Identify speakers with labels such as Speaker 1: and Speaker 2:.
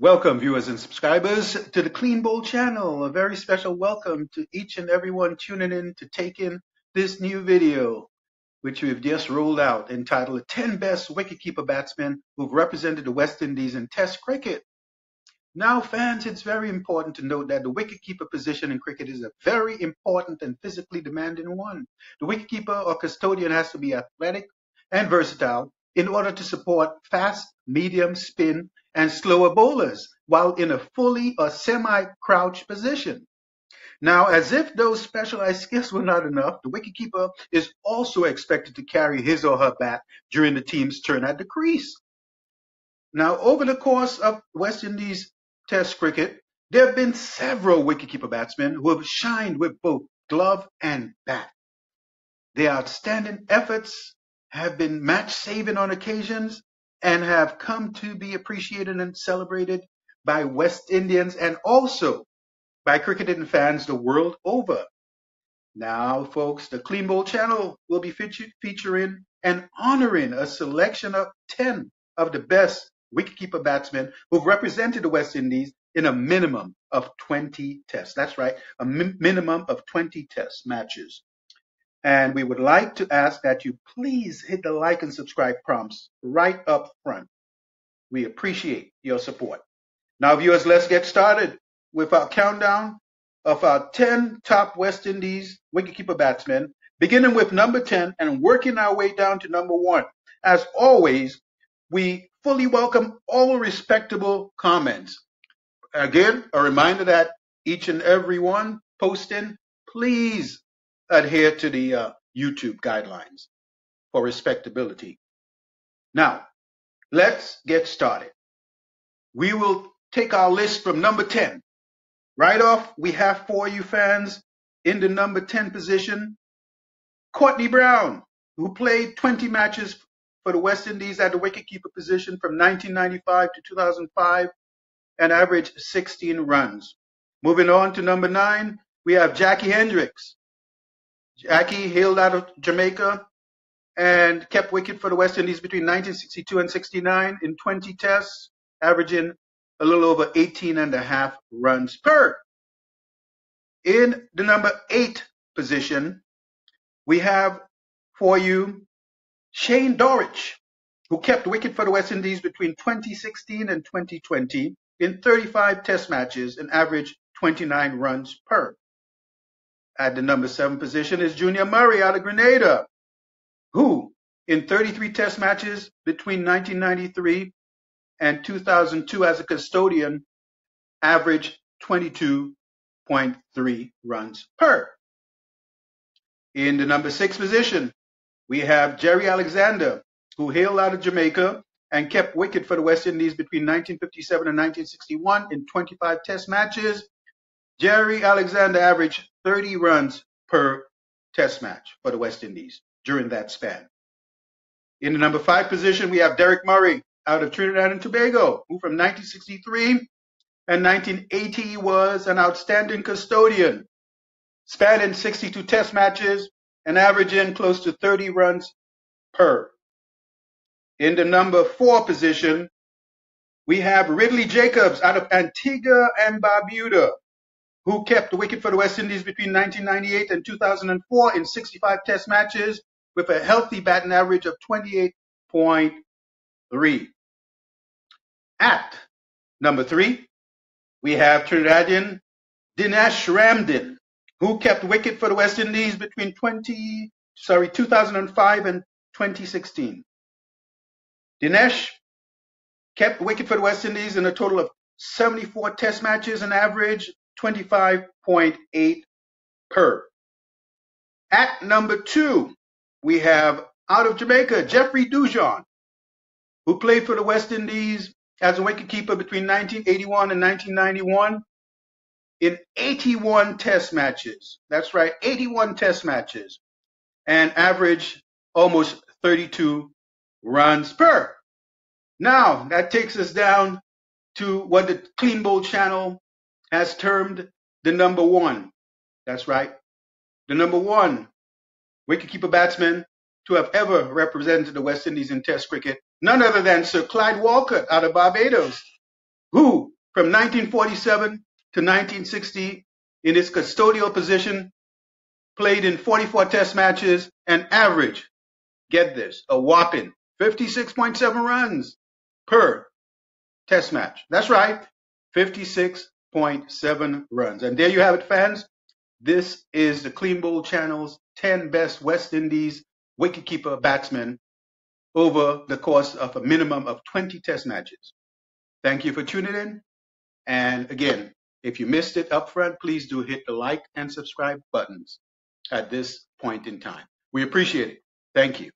Speaker 1: Welcome, viewers and subscribers, to the Clean Bowled channel. A very special welcome to each and everyone tuning in to take in this new video, which we've just rolled out, entitled 10 Best Wicketkeeper Batsmen Who've Represented the West Indies in Test Cricket. Now, fans, it's very important to note that the wicketkeeper position in cricket is a very important and physically demanding one. The wicketkeeper or custodian has to be athletic and versatile in order to support fast, medium, spin, and slower bowlers while in a fully or semi-crouched position. Now, as if those specialized skills were not enough, the wicketkeeper is also expected to carry his or her bat during the team's turn at the crease. Now, over the course of West Indies Test cricket, there have been several wicketkeeper batsmen who have shined with both glove and bat. Their outstanding efforts have been match saving on occasions and have come to be appreciated and celebrated by West Indians and also by cricketing fans the world over. Now, folks, the Clean Bowled channel will be featuring and honoring a selection of 10 of the best wicketkeeper batsmen who've represented the West Indies in a minimum of 20 tests. That's right, a mi- minimum of 20 test matches. And we would like to ask that you please hit the like and subscribe prompts right up front. We appreciate your support. Now, viewers, let's get started with our countdown of our 10 top West Indies wicketkeeper batsmen, beginning with number 10 and working our way down to number one. As always, we fully welcome all respectable comments. Again, a reminder that each and every one posting, please adhere to the uh, YouTube guidelines for respectability. Now, let's get started. We will take our list from number 10. Right off, we have for you fans in the number 10 position, Courtney Browne, who played 20 matches for the West Indies at the wicketkeeper position from 1995 to 2005 and averaged 16 runs. Moving on to number nine, we have Jackie Hendriks, Jackie hailed out of Jamaica and kept wicket for the West Indies between 1962 and 69 in 20 tests, averaging a little over 18 and a half runs per. In the number eight position, we have for you Shane Dowrich, who kept wicket for the West Indies between 2016 and 2020 in 35 test matches and averaged 29 runs per. At the number seven position is Junior Murray out of Grenada, who in 33 test matches between 1993 and 2002 as a custodian averaged 22.3 runs per. In the number six position, we have Gerry Alexander, who hailed out of Jamaica and kept wicket for the West Indies between 1957 and 1961 in 25 test matches Gerry Alexander averaged 30 runs per test match for the West Indies during that span. In the number five position, we have Deryck Murray out of Trinidad and Tobago, who from 1963 and 1980 was an outstanding custodian, spanning 62 test matches and averaging close to 30 runs per. In the number four position, we have Ridley Jacobs out of Antigua and Barbuda, who kept wicket for the West Indies between 1998 and 2004 in 65 test matches with a healthy batting average of 28.3. At number three, we have Trinidadian Dinesh Ramdin, who kept wicket for the West Indies between 20, sorry, 2005 and 2016. Dinesh kept wicket for the West Indies in a total of 74 test matches and average 25.8 per. At number two, we have out of Jamaica, Jeffrey Dujon, who played for the West Indies as a wicketkeeper between 1981 and 1991 in 81 test matches. That's right, 81 test matches and averaged almost 32 runs per. Now, that takes us down to what the Clean Bowled channel has termed the number one. That's right. The number one wicketkeeper batsman to have ever represented the West Indies in Test cricket, none other than Sir Clyde Walcott out of Barbados, who from 1947 to 1960 in his custodial position, played in 44 test matches, and averaged, get this, a whopping 56.7 runs per test match. That's right, 56.7 runs. And there you have it, fans. This is the Clean Bowled Channel's 10 best West Indies wicketkeeper batsmen over the course of a minimum of 20 test matches. Thank you for tuning in. And again, if you missed it up front, please do hit the like and subscribe buttons at this point in time. We appreciate it. Thank you.